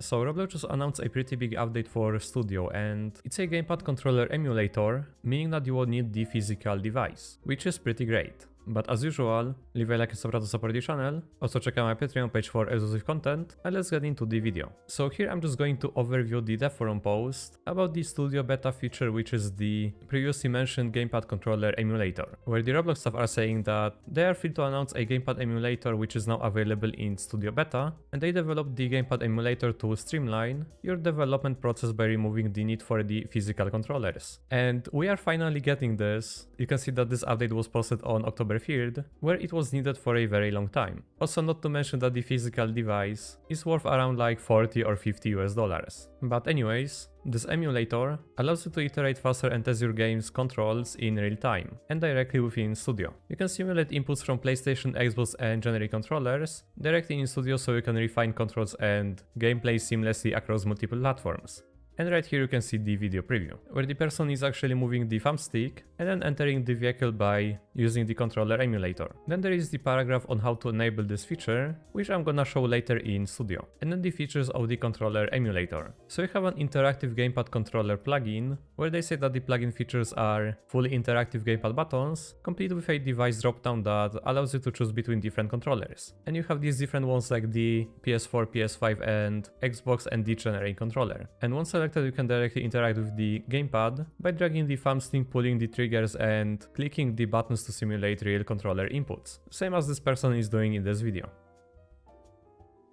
So Roblox just announced a pretty big update for Studio and it's a gamepad controller emulator, meaning that you will need the physical device, which is pretty great. But as usual, leave a like and subscribe to support the channel, also check out my Patreon page for exclusive content, and let's get into the video. So here I'm just going to overview the dev forum post about the studio beta feature which is the previously mentioned gamepad controller emulator, where the Roblox staff are saying that they are free to announce a gamepad emulator which is now available in studio beta, and they developed the gamepad emulator to streamline your development process by removing the need for the physical controllers. And we are finally getting this. You can see that this update was posted on October 3rd, where it was needed for a very long time. Also not to mention that the physical device is worth around like 40 or 50 US dollars. But anyways, this emulator allows you to iterate faster and test your game's controls in real time and directly within Studio. You can simulate inputs from PlayStation, Xbox and generic controllers directly in Studio so you can refine controls and gameplay seamlessly across multiple platforms. And right here you can see the video preview, where the person is actually moving the thumbstick and then entering the vehicle by using the controller emulator. Then there is the paragraph on how to enable this feature, which I'm gonna show later in Studio. And then the features of the controller emulator. So you have an interactive gamepad controller plugin, where they say that the plugin features are fully interactive gamepad buttons, complete with a device dropdown that allows you to choose between different controllers. And you have these different ones like the PS4, PS5 and Xbox and the generic controller. And once you can directly interact with the gamepad by dragging the thumbstick, pulling the triggers and clicking the buttons to simulate real controller inputs, same as this person is doing in this video.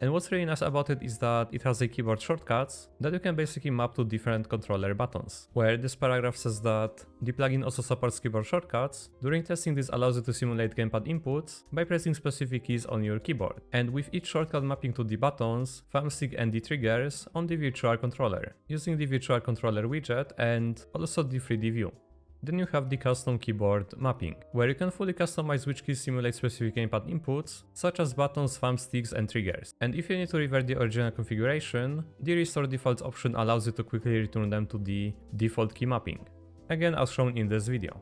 And what's really nice about it is that it has a keyboard shortcuts that you can basically map to different controller buttons, where this paragraph says that the plugin also supports keyboard shortcuts. During testing this allows you to simulate gamepad inputs by pressing specific keys on your keyboard, and with each shortcut mapping to the buttons, thumbstick and the triggers on the virtual controller, using the virtual controller widget and also the 3D view. Then you have the custom keyboard mapping, where you can fully customize which keys simulate specific gamepad inputs, such as buttons, thumbsticks and triggers. And if you need to revert the original configuration, the restore defaults option allows you to quickly return them to the default key mapping, again as shown in this video.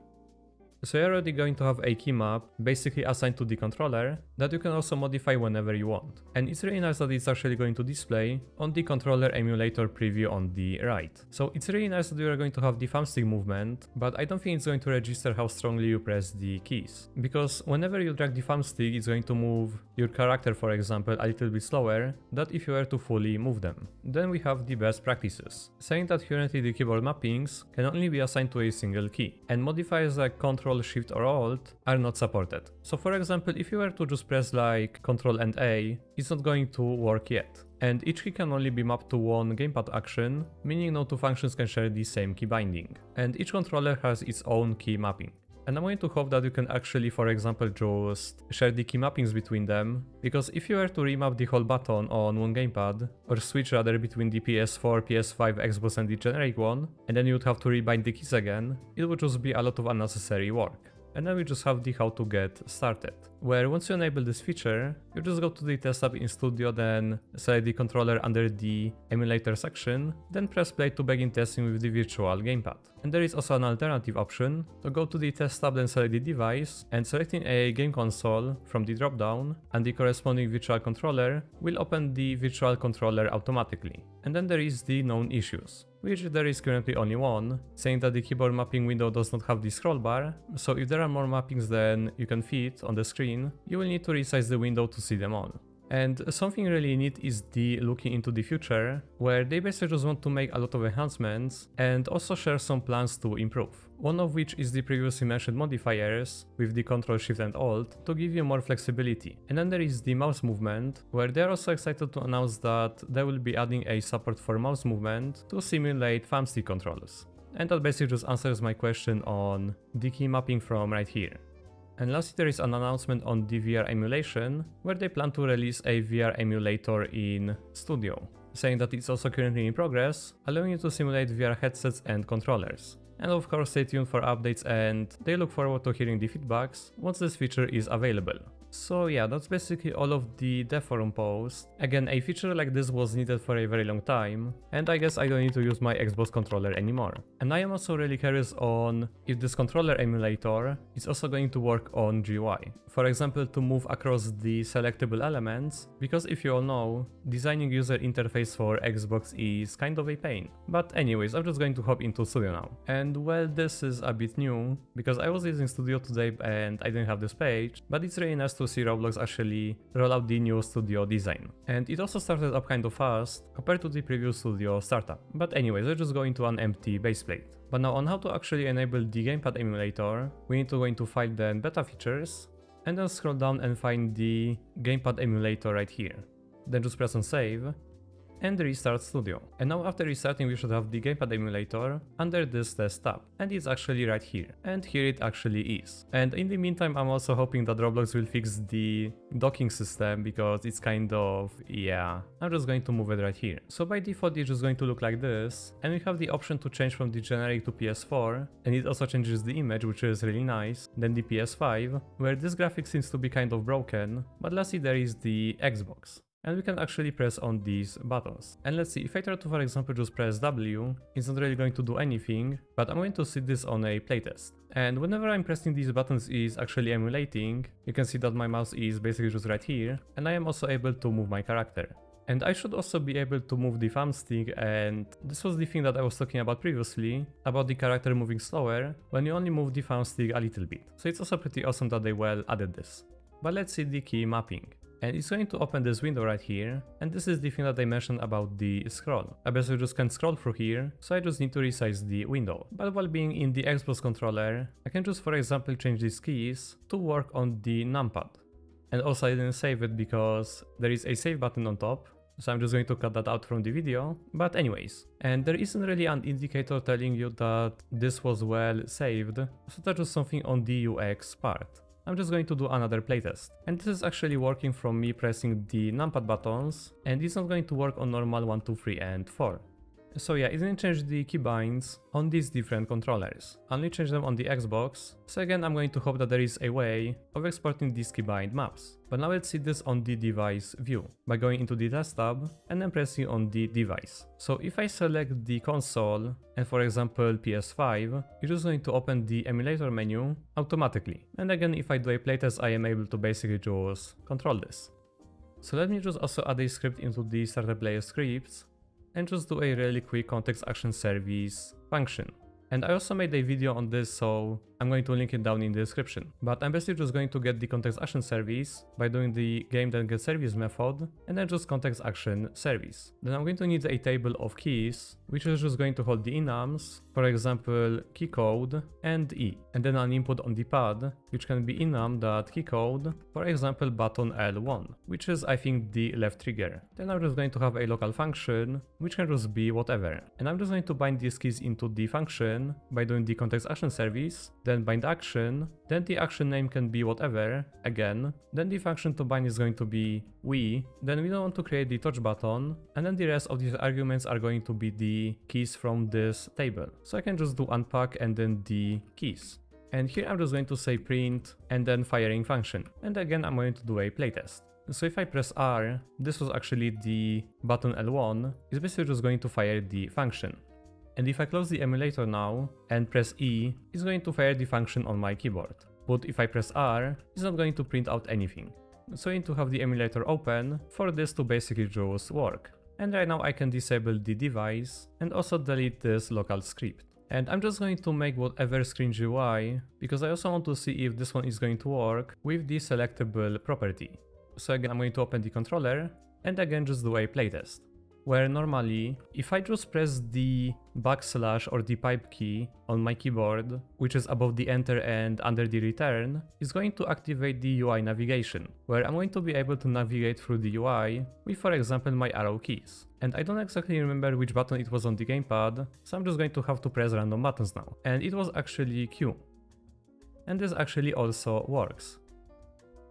So you're already going to have a key map basically assigned to the controller that you can also modify whenever you want. And it's really nice that it's actually going to display on the controller emulator preview on the right. So it's really nice that you're going to have the thumbstick movement, but I don't think it's going to register how strongly you press the keys. Because whenever you drag the thumbstick, it's going to move your character, for example, a little bit slower than if you were to fully move them. Then we have the best practices, saying that currently the keyboard mappings can only be assigned to a single key, and modifiers like control Shift or Alt are not supported. So for example, if you were to just press like Ctrl and A, it's not going to work yet. And each key can only be mapped to one gamepad action, meaning no two functions can share the same key binding. And each controller has its own key mapping. And I'm going to hope that you can actually, for example, just share the key mappings between them, because if you were to remap the whole button on one gamepad, or switch rather between the PS4, PS5, Xbox and the generic one, and then you'd have to rebind the keys again, it would just be a lot of unnecessary work and then we just have the how to get started. Where once you enable this feature, you just go to the test tab in Studio, then select the controller under the emulator section, then press play to begin testing with the virtual gamepad. And there is also an alternative option, to go to the test tab then select the device, and selecting a game console from the dropdown and the corresponding virtual controller will open the virtual controller automatically. And then there is the known issues which there is currently only one, saying that the keyboard mapping window does not have the scroll bar, so if there are more mappings than you can fit on the screen, you will need to resize the window to see them all. And something really neat is the looking into the future, where they basically just want to make a lot of enhancements and also share some plans to improve. One of which is the previously mentioned modifiers with the Ctrl Shift and Alt to give you more flexibility. And then there is the mouse movement, where they're also excited to announce that they will be adding a support for mouse movement to simulate thumbstick controls. And that basically just answers my question on the key mapping from right here. And lastly there is an announcement on the VR emulation, where they plan to release a VR emulator in Studio, saying that it's also currently in progress, allowing you to simulate VR headsets and controllers. And of course stay tuned for updates and they look forward to hearing the feedbacks once this feature is available. So yeah, that's basically all of the dev forum post. Again, a feature like this was needed for a very long time, and I guess I don't need to use my Xbox controller anymore. And I am also really curious on if this controller emulator is also going to work on GUI. For example, to move across the selectable elements, because if you all know, designing user interface for Xbox is kind of a pain. But anyways, I'm just going to hop into Studio now. And well, this is a bit new, because I was using Studio today and I didn't have this page, but it's really nice to see Roblox actually roll out the new Studio design. And it also started up kind of fast compared to the previous Studio startup. But anyways, let's just go into an empty baseplate. But now on how to actually enable the gamepad emulator, we need to go into file then beta features, and then scroll down and find the gamepad emulator right here. Then just press on save, and restart Studio. And now after restarting we should have the gamepad emulator under this test tab. And it's actually right here. And here it actually is. And in the meantime I'm also hoping that Roblox will fix the docking system because it's kind of, yeah, I'm just going to move it right here. So by default it's just going to look like this. And we have the option to change from the generic to PS4. And it also changes the image which is really nice. Then the PS5, where this graphic seems to be kind of broken. But lastly there is the Xbox and we can actually press on these buttons. And let's see, if I try to for example just press W, it's not really going to do anything, but I'm going to see this on a playtest. And whenever I'm pressing these buttons is actually emulating, you can see that my mouse is basically just right here, and I am also able to move my character. And I should also be able to move the thumbstick and this was the thing that I was talking about previously, about the character moving slower when you only move the thumbstick a little bit. So it's also pretty awesome that they well added this. But let's see the key mapping and it's going to open this window right here and this is the thing that I mentioned about the scroll. I basically just can't scroll through here so I just need to resize the window. But while being in the Xbox controller I can just for example change these keys to work on the numpad. And also I didn't save it because there is a save button on top so I'm just going to cut that out from the video. But anyways, and there isn't really an indicator telling you that this was well saved, so that's just something on the UX part. I'm just going to do another playtest. And this is actually working from me pressing the numpad buttons and it's not going to work on normal 1, 2, 3 and 4. So yeah, it didn't change the keybinds on these different controllers, only change them on the Xbox, so again I'm going to hope that there is a way of exporting these keybind maps. But now let's see this on the device view, by going into the test tab and then pressing on the device. So if I select the console and for example PS5, it's going to open the emulator menu automatically. And again if I do a playtest I am able to basically just control this. So let me just also add a script into the starter player scripts and just do a really quick context action service function. And I also made a video on this, so I'm going to link it down in the description. But I'm basically just going to get the context action service by doing the game then get service method and then just context action service. Then I'm going to need a table of keys, which is just going to hold the enums, for example, key code and E, and then an input on the pad, which can be enum.keycode, for example button L1, which is I think the left trigger. Then I'm just going to have a local function, which can just be whatever. And I'm just going to bind these keys into the function by doing the context action service, then bind action, then the action name can be whatever, again, then the function to bind is going to be we, then we don't want to create the touch button, and then the rest of these arguments are going to be the keys from this table. So I can just do unpack and then the keys. And here I'm just going to say print and then firing function. And again I'm going to do a playtest. So if I press R, this was actually the button L1, it's basically just going to fire the function. And if I close the emulator now and press E, it's going to fire the function on my keyboard. But if I press R, it's not going to print out anything. So I need to have the emulator open for this to basically just work. And right now I can disable the device and also delete this local script. And I'm just going to make whatever screen GUI because I also want to see if this one is going to work with the selectable property. So again I'm going to open the controller and again just do a playtest where normally if I just press the backslash or the pipe key on my keyboard, which is above the enter and under the return, it's going to activate the UI navigation, where I'm going to be able to navigate through the UI with for example my arrow keys. And I don't exactly remember which button it was on the gamepad, so I'm just going to have to press random buttons now. And it was actually Q. And this actually also works.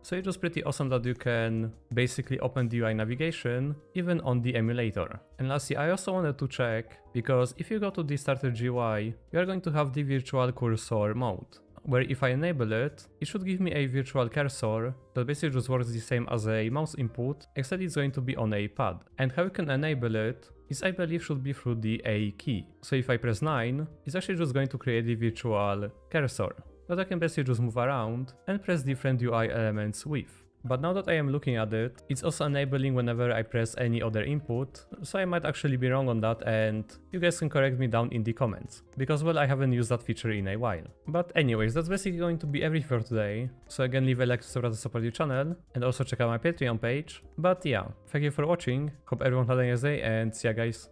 So it was pretty awesome that you can basically open the UI navigation even on the emulator. And lastly, I also wanted to check, because if you go to the starter GUI, you are going to have the virtual cursor mode. where if I enable it, it should give me a virtual cursor that basically just works the same as a mouse input, except it's going to be on a pad. And how you can enable it is I believe should be through the A key. So if I press 9, it's actually just going to create the virtual cursor that I can basically just move around and press different UI elements with. But now that I am looking at it, it's also enabling whenever I press any other input, so I might actually be wrong on that and you guys can correct me down in the comments, because well I haven't used that feature in a while. But anyways, that's basically going to be everything for today, so again leave a like to support the channel, and also check out my Patreon page. But yeah, thank you for watching, hope everyone had a nice day and see ya guys.